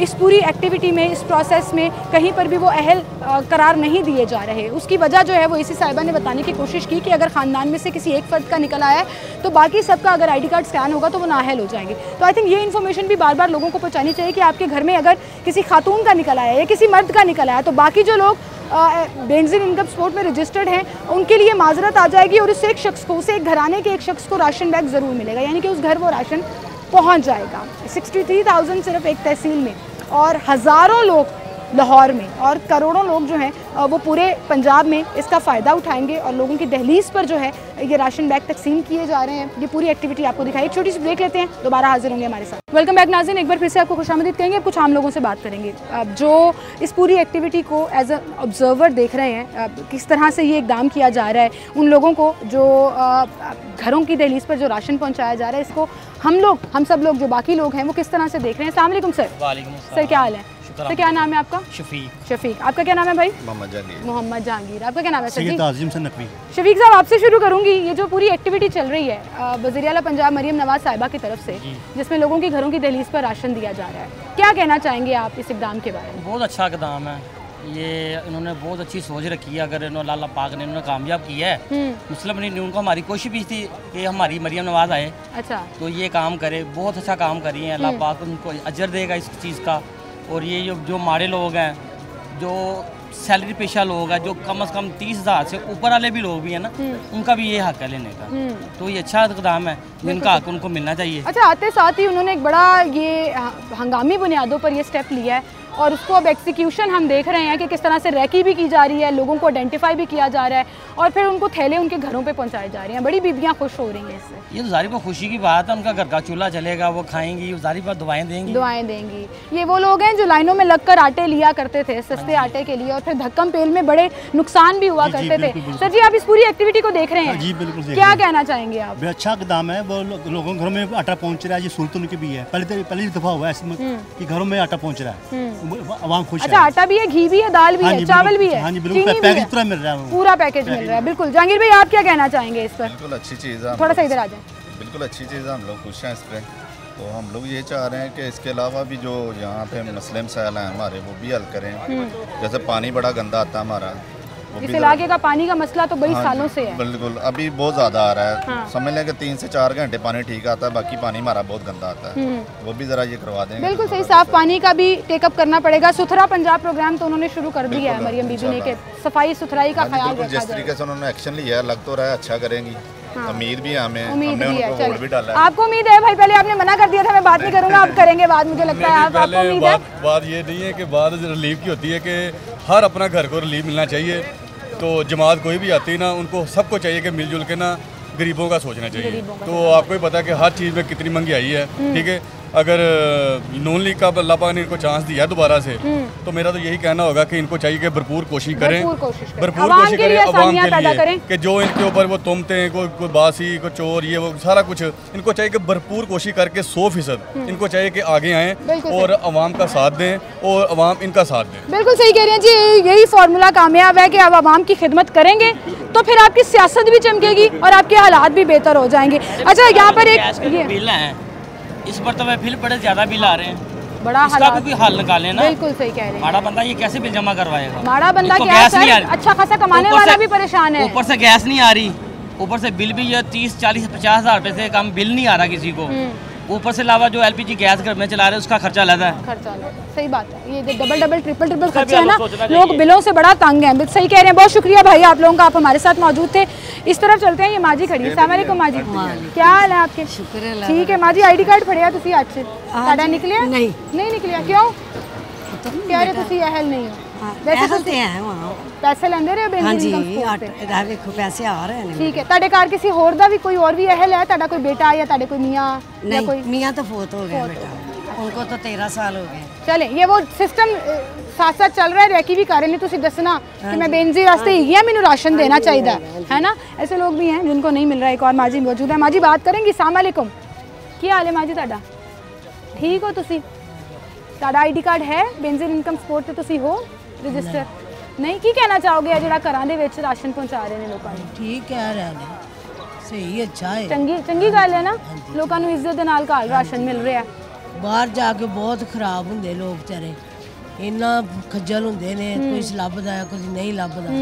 इस पूरी एक्टिविटी में, इस प्रोसेस में कहीं पर भी वो अहल करार नहीं दिए जा रहे। उसकी वजह जो है वो इसी साहिबा ने बताने की कोशिश की कि अगर ख़ानदान में से किसी एक फ़र्द का निकल आया है तो बाकी सबका अगर आईडी कार्ड स्कैन होगा तो वो नाअहल हो जाएँगे। तो आई थिंक ये इन्फॉर्मेशन भी बार बार लोगों को पहुँचानी चाहिए कि आपके घर में अगर किसी खातून का निकल आया या किसी मर्द का निकल आया तो बाकी जो लोग बेंजिन इनकम स्पोर्ट में रजिस्टर्ड हैं, उनके लिए माजरत आ जाएगी और उस एक शख्स को, उसे एक घराने के एक शख्स को राशन बैग ज़रूर मिलेगा। यानी कि उस घर वो राशन पहुँच जाएगा। 63,000 सिर्फ़ एक तहसील में और हज़ारों लोग लाहौर में और करोड़ों लोग जो हैं वो पूरे पंजाब में इसका फ़ायदा उठाएँगे और लोगों की दहलीज पर जो है ये राशन बैग तकसीम किए जा रहे हैं। ये पूरी एक्टिविटी आपको दिखाई। एक छोटी सी ब्रेक लेते हैं दोबारा हाजिर होंगे हमारे साथ। Welcome back Nazin. एक बार फिर से आपको खुश आमदीद कहेंगे कुछ आम लोगों से बात करेंगे। जो इस पूरी एक्टिविटी को एज अ ऑब्जर्वर देख रहे हैं किस तरह से ये इकदाम किया जा रहा है उन लोगों को जो घरों की दहलीज पर जो राशन पहुँचाया जा रहा है इसको हम लोग हम सब लोग जो बाकी लोग हैं वो किस तरह से देख रहे हैं? सलामकुम सर। वालेकुम सर क्या हाल है? सर क्या नाम है आपका? शफीक। शफीक। आपका क्या नाम है भाई? मोहम्मद जहांगीर। मोहम्मद जहांगीर। आपका क्या नाम है सर जी? आजिम से नकवी। शफीक साहब आपसे शुरू करूँगी। ये जो पूरी एक्टिविटी चल रही है वज़ीर पंजाब मरियम नवाज़ साहिबा की तरफ़ से जिसमें लोगों के घरों की दहलीज पर राशन दिया जा रहा है। क्या कहना चाहेंगे आप इस इकदाम के बारे में? बहुत अच्छा इकदाम है। ये इन्होंने बहुत अच्छी सोच रखी है अगर इन्होंने लाला पाक ने इन्होंने कामयाब किया है। हम्म। मुस्लिम लीग ने उनको हमारी कोशिश भी थी कि हमारी मरियम नवाज़ आए। अच्छा। तो ये काम करे बहुत अच्छा काम कर हैं। अल्लाह पाक उनको अजर देगा इस चीज़ का। और ये जो जो माड़े लोग हैं जो सैलरी पेशा लोग हैं जो कम से कम तीस हज़ार से ऊपर वाले भी लोग भी हैं ना उनका भी ये हक है लेने का। हम्म। तो ये अच्छा इकदाम है जिनका हक उनको मिलना चाहिए। अच्छा आते साथ ही उन्होंने एक बड़ा ये हंगामी बुनियादों पर ये स्टेप लिया है। और उसको अब एक्सिक्यूशन हम देख रहे हैं कि किस तरह से रैकी भी की जा रही है लोगों को आइडेंटिफाई भी किया जा रहा है और फिर उनको थैले उनके घरों पे पहुँचाए जा रहे हैं। बड़ी बीबियाँ खुश हो रही हैं इससे। ये तो जारी को खुशी की बात है उनका घर का चूल्हा चलेगा वो खाएँगी जारी बात दुआएँ देंगी। दुआएँ देंगी। ये वो लोग हैं जो लाइनों में लगकर आटे लिया करते थे सस्ते आटे के लिए और फिर धक्कम पेल में बड़े नुकसान भी हुआ करते थे। सर जी आप इस पूरी एक्टिविटी को देख रहे हैं? जी बिल्कुल क्या कहना चाहेंगे आप? अच्छा दाम है वो लोगों के घरों में आटा पहुँच रहा है ये सूरत उनकी भी है। पहले तो पहली दफ़ा हुआ है ऐसे में घरों में आटा पहुँच रहा है। वो- आवाम खुश अच्छा आटा भी है घी भी है दाल भी हाँ है चावल भी है हाँ जी बिल्कुल चीनी भी पैकेज पूरा मिल रहा है पूरा पैकेज मिल रहा है बिल्कुल। जहांगीर भाई आप क्या कहना चाहेंगे इस पर? बिल्कुल अच्छी चीज़ है हम थोड़ा लोग- सा इधर आ जाए। बिल्कुल अच्छी चीज़ है हम लोग खुश हैं इस पर तो हम लोग ये चाह रहे हैं कि इसके अलावा भी जो यहाँ पे मसले मसाइल हैं हमारे वो भी हल करें। जैसे पानी बड़ा गंदा आता है हमारा इस इलाके का पानी का मसला तो बड़ी हाँ सालों से है। बिल्कुल। अभी बहुत ज़्यादा आ रहा है। हाँ। समझ लें कि तीन से चार घंटे पानी ठीक आता है बाकी पानी हमारा बहुत गंदा आता है। हम्म। वो भी ज़रा ये करवा देंगे बिल्कुल सही साफ़ पानी का भी टेकअप करना पड़ेगा। सुथरा पंजाब प्रोग्राम तो उन्होंने शुरू कर दिया है मरियम बीबी ने कि। सफ़ाई सुथराई का हाँ ख्याल रखा जिस तरीके से उन्होंने एक्शन लिया है लग तो रहा है अच्छा करेंगी। उम्मीद भी हमें। उम्मीद भी है भी डाला है। आपको उम्मीद है भाई पहले आपने मना कर दिया था मैं बात नहीं करूँगा आप करेंगे बात मुझे लगता है आप आपको उम्मीद है। बात ये नहीं है कि बात रिलीफ की होती है कि हर अपना घर को रिलीफ मिलना चाहिए। तो जमात कोई भी आती है ना उनको सबको चाहिए कि मिलजुल के ना गरीबों का सोचना चाहिए। तो आपको ही पता है कि हर चीज़ में कितनी महँगाई है ठीक है? अगर नून लीग का अल्लाह पाक ने इनको चांस दिया दोबारा से हम्म। तो मेरा तो यही कहना होगा कि इनको चाहिए कि भरपूर कोशिश करें भरपूर कोशिश करें। भरपूर अवाम के लिए के पैदा लिए कि जो इनके ऊपर वो तुमते हैं कोई कोई बासी कोई चोर ये वो सारा कुछ इनको चाहिए कि भरपूर कोशिश करके सौ फ़ीसद हम्म। इनको चाहिए कि आगे आएँ और अवाम का साथ दें और अवाम इनका साथ दें बिल्कुल सही कह रहे हैं जी यही फार्मूला कामयाब है कि आप आवाम की खिदमत करेंगे तो फिर आपकी सियासत भी चमकेगी और आपके हालात भी बेहतर हो जाएँगे अच्छा यहाँ पर एक बिल इस बार तो वह फिर बड़े ज़्यादा बिल आ रहे हैं। बड़ा इसका भी कोई निकाले निकालें ना। बिल्कुल सही कह रहे हैं। माड़ा बंदा ये कैसे बिल जमा करवाएगा? माड़ा बंदा क्या गैस नहीं आ रही। अच्छा खासा कमाने वाला भी परेशान है। ऊपर से गैस नहीं आ रही। ऊपर से बिल भी ये तीस चालीस पचास हज़ार रूपए से कम बिल नहीं आ रहा किसी को। हम्म। ऊपर से अलावा जो एलपीजी गैस घर में चला रहे हैं उसका खर्चा अलग है। खर्चा सही बात है। ये डबल डबल ट्रिपल ट्रिपल खर्चा है ना लोग बिलों से बड़ा तंग है। सही कह रहे हैं। बहुत शुक्रिया भाई आप लोगों का आप हमारे साथ मौजूद थे। इस तरफ़ चलते हैं ये माजी खड़ी है। सामने को माजी क्या हाल है आपके? ठीक है माजी आईडी कार्ड फड़े तुम अज साढ़ा निकलिया नहीं। नहीं निकलिया क्यों? कह रहे तुम अहल नहीं हो। वैसे अहल ਤੁਸੀਂ ਤੇ ਹੈ ਵਾਂ ਪੈਸੇ ਲੈਂਦੇ ਰਹੇ ਹੋ हाँ ਬੇਨਤੀ जी ਇਨਕਮ आट- राह ਵੇਖੋ ਪੈਸੇ ਆ ਰਹੇ ਨੇ ਠੀਕ ਹੈ ਤੁਹਾਡੇ ਘਰ ਕਿਸੇ ਹੋਰ ਦਾ ਵੀ ਕੋਈ ਹੋਰ ਵੀ ਅਹਿਲ ਹੈ ਤੁਹਾਡਾ ਕੋਈ ਬੇਟਾ ਜਾਂ ਤੁਹਾਡੇ ਕੋਈ ਮੀਆਂ ਜਾਂ नहीं ਕੋਈ मियाँ तो फोत हो गया बेटा उनको तो तेरह साल हो गए चले ये वो सिस्टम साथ साथ ਚੱਲ ਰਿਹਾ ਰੈਕੀ ਵੀ ਕਰ ਰਹੇ ਨੇ ਤੁਸੀਂ ਦੱਸਣਾ ਕਿ ਮੈਂ ਬੇਨਜ਼ੀ ਵਾਸਤੇ ਹੈਗੀ ਆ ਮੈਨੂੰ ਰਾਸ਼ਨ देना चाहिए है ना ऐसे लोग भी हैं जिनको नहीं मिल रहा एक और माजी मौजूद है माजी बात करेंगी सलामकुम ਕੀ ਹਾਲ ਹੈ ਮਾਜੀ ਤੁਹਾਡਾ ਠੀਕ ਹੋ ਤੁਸੀਂ ਤੁਹਾਡਾ ਆਈਡੀ ਕਾਰਡ ਹੈ ਬੇਨਜ਼ੀਨ ਇਨਕਮ ਸਪੋਰਟ ਤੇ ਤੁਸੀਂ ਹੋ ਰਜਿਸਟਰ। ਨਹੀਂ ਕੀ ਕਹਿਣਾ ਚਾਹੋਗੇ ਆ ਜਿਹੜਾ ਘਰਾਂ ਦੇ ਵਿੱਚ ਰਾਸ਼ਨ ਪਹੁੰਚਾ ਰਹੇ ਨੇ ਲੋਕਾਂ ਨੂੰ? ਠੀਕ ਕਹਿ ਰਹੇ ਨੇ। ਸਹੀ ਅੱਛਾ ਹੈ ਚੰਗੀ ਚੰਗੀ ਗੱਲ ਹੈ ਨਾ? ਲੋਕਾਂ ਨੂੰ ਇੱਜ਼ਤ ਦੇ ਨਾਲ ਘਰ ਰਾਸ਼ਨ ਮਿਲ ਰਿਹਾ ਬਾਹਰ ਜਾ ਕੇ ਬਹੁਤ ਖਰਾਬ ਹੁੰਦੇ ਲੋਕ ਵਿਚਾਰੇ। ਇੰਨਾ ਖੱਜਲ ਹੁੰਦੇ ਨੇ। ਕੁਝ ਲੱਭਦਾ ਕੁਝ ਨਹੀਂ ਲੱਭਦਾ।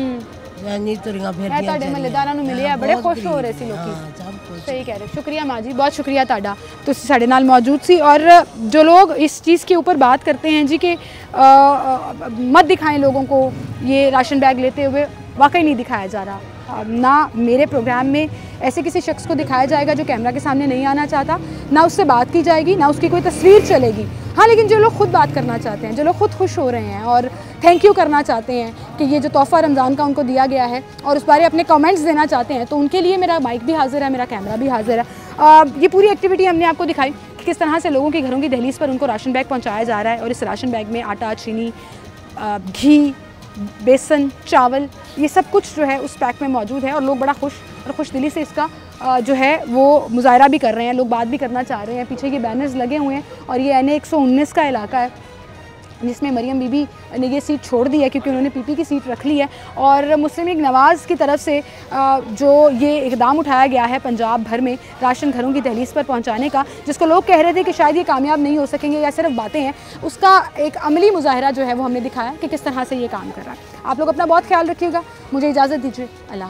ਹੂੰ। ਇੰਨੀ ਤੁਰੀਆਂ ਫਿਰਦੀਆਂ ਇਹ ਤੁਹਾਡੇ ਵਿਚਾਰੀਆਂ। ਮਹੱਲੇਦਾਰਾਂ ਨੂੰ ਮਿਲੇ ਆ ਹਾਂ, ਬੜੇ ਬਹੁਤ ਖੁਸ਼ ਹੋ ਰਹੇ ਗਰੀਬ ਸੀ ਨੇ, ਲੋਕੀ ਹਾਂ, ਸਭ ਕੁਝ ਸਹੀ ਕਹਿ ਰਹੇ ਸ਼ੁਕਰੀਆ माँ जी बहुत शुक्रिया ਤੁਹਾਡਾ ਤੁਸੀਂ ਸਾਡੇ ਨਾਲ मौजूद सी और जो लोग इस चीज़ के ऊपर बात करते हैं जी कि अ, अ, मत दिखाएं लोगों को ये राशन बैग लेते हुए वाकई नहीं दिखाया जा रहा अ, ना मेरे प्रोग्राम में ऐसे किसी शख्स को दिखाया जाएगा जो कैमरा के सामने नहीं आना चाहता ना उससे बात की जाएगी ना उसकी कोई तस्वीर चलेगी हाँ लेकिन जो लोग खुद बात करना चाहते हैं जो लोग खुद खुश हो रहे हैं और थैंक यू करना चाहते हैं कि ये जो तोहफ़ा रमज़ान का उनको दिया गया है और उस बारे अपने कमेंट्स देना चाहते हैं तो उनके लिए मेरा माइक भी हाजिर है मेरा कैमरा भी हाजिर है। अ, ये पूरी एक्टिविटी हमने आपको दिखाई कि किस तरह से लोगों के घरों की दहलीज पर उनको राशन बैग पहुँचाया जा रहा है और इस राशन बैग में आटा चीनी घी बेसन चावल ये सब कुछ जो है उस पैक में मौजूद है और लोग बड़ा खुश और खुश दिली से इसका जो है, वो मुजाहरा भी कर रहे हैं, लोग बात भी करना चाह रहे हैं, पीछे के बैनर्स लगे हुए हैं और ये एन ए का इलाका है, जिसमें मरियम बीबी ने ये सीट छोड़ दी है क्योंकि उन्होंने पीपी की सीट रख ली है और मुस्लिम लीग नवाज़ की तरफ़ से जो ये इकदाम उठाया गया है पंजाब भर में राशन घरों की दहलीज पर पहुँचाने का, जिसको लोग कह रहे थे कि शायद ये कामयाब नहीं हो सकेंगे, या सिर्फ़ बातें हैं, उसका एक अमली मुजाहरा जो है वो हमने दिखाया कि किस तरह से ये काम कर रहा है। आप लोग अपना बहुत ख्याल रखिएगा, मुझे इजाज़त दीजिए, अल्लाह